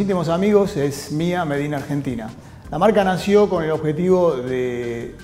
íntimos amigos es Mía Medina Argentina. La marca nació con el objetivo de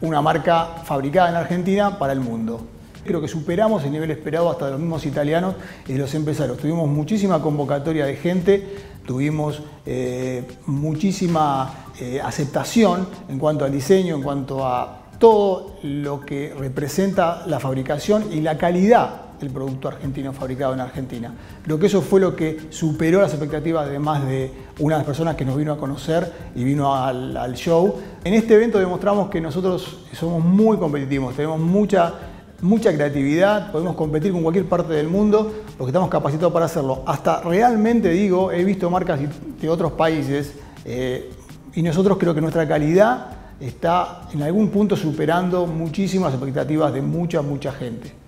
una marca fabricada en Argentina para el mundo. Creo que superamos el nivel esperado hasta de los mismos italianos y los empresarios. Tuvimos muchísima convocatoria de gente, tuvimos eh, muchísima eh, aceptación en cuanto al diseño, en cuanto a todo lo que representa la fabricación y la calidad del producto argentino fabricado en Argentina. Creo que eso fue lo que superó las expectativas de más de una de las personas que nos vino a conocer y vino al, al show. En este evento demostramos que nosotros somos muy competitivos, tenemos mucha mucha creatividad, podemos competir con cualquier parte del mundo porque estamos capacitados para hacerlo. Hasta realmente digo, he visto marcas de otros países eh, y nosotros creo que nuestra calidad está en algún punto superando muchísimas expectativas de mucha, mucha gente.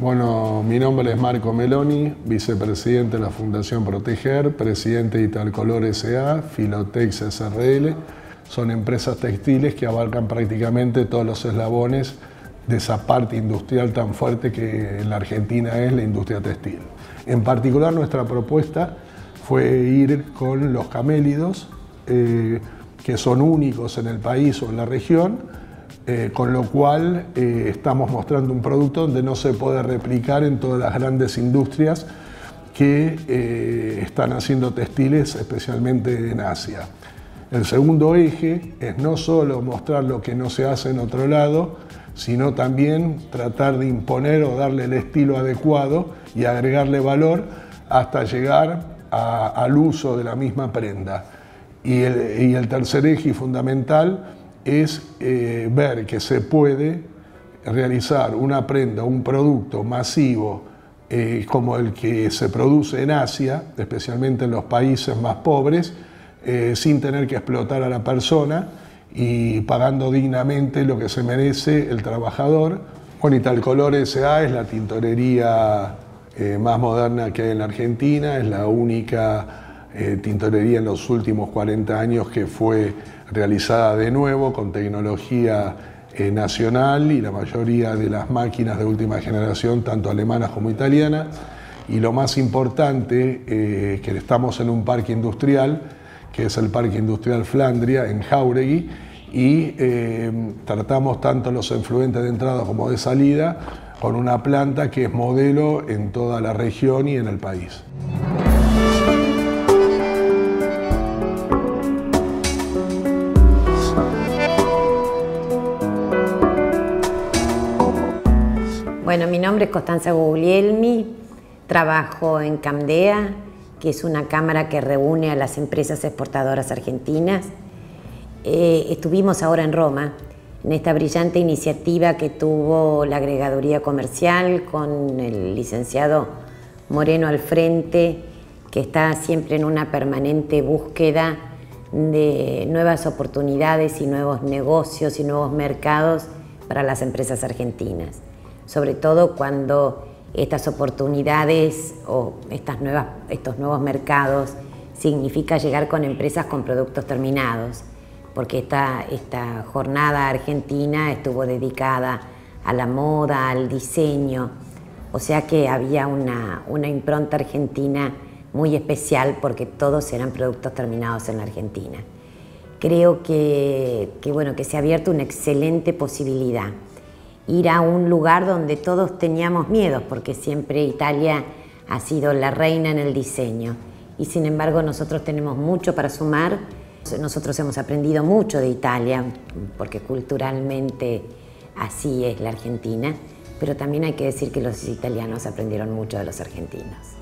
Bueno, mi nombre es Marco Meloni, vicepresidente de la Fundación Proteger, presidente de Italcolor S.A., Filotex SRL. Son empresas textiles que abarcan prácticamente todos los eslabones de esa parte industrial tan fuerte que en la Argentina es la industria textil. En particular nuestra propuesta fue ir con los camélidos, eh, que son únicos en el país o en la región, eh, con lo cual eh, estamos mostrando un producto donde no se puede replicar en todas las grandes industrias que eh, están haciendo textiles, especialmente en Asia. El segundo eje es no solo mostrar lo que no se hace en otro lado, sino también tratar de imponer o darle el estilo adecuado y agregarle valor hasta llegar al uso de la misma prenda. Y el, y el tercer eje fundamental es eh, ver que se puede realizar una prenda, un producto masivo eh, como el que se produce en Asia, especialmente en los países más pobres, eh, sin tener que explotar a la persona y pagando dignamente lo que se merece el trabajador. Bueno, y Talcolor S.A. es la tintorería más moderna que hay en la Argentina, es la única tintorería en los últimos 40 años que fue realizada de nuevo con tecnología eh, nacional y la mayoría de las máquinas de última generación, tanto alemanas como italianas. Y lo más importante, eh, que estamos en un parque industrial, que es el Parque Industrial Flandria, en Jauregui, y eh, tratamos tanto los influentes de entrada como de salida con una planta que es modelo en toda la región y en el país. Bueno, mi nombre es Constanza Guglielmi, trabajo en CAMDEA, que es una cámara que reúne a las empresas exportadoras argentinas. Eh, estuvimos ahora en Roma, en esta brillante iniciativa que tuvo la agregaduría comercial con el licenciado Moreno al frente, que está siempre en una permanente búsqueda de nuevas oportunidades y nuevos negocios y nuevos mercados para las empresas argentinas sobre todo cuando estas oportunidades o estas nuevas, estos nuevos mercados significa llegar con empresas con productos terminados, porque esta, esta jornada argentina estuvo dedicada a la moda, al diseño, o sea que había una, una impronta argentina muy especial porque todos eran productos terminados en la Argentina. Creo que, que, bueno, que se ha abierto una excelente posibilidad ir a un lugar donde todos teníamos miedos, porque siempre Italia ha sido la reina en el diseño. Y sin embargo nosotros tenemos mucho para sumar. Nosotros hemos aprendido mucho de Italia, porque culturalmente así es la Argentina, pero también hay que decir que los italianos aprendieron mucho de los argentinos.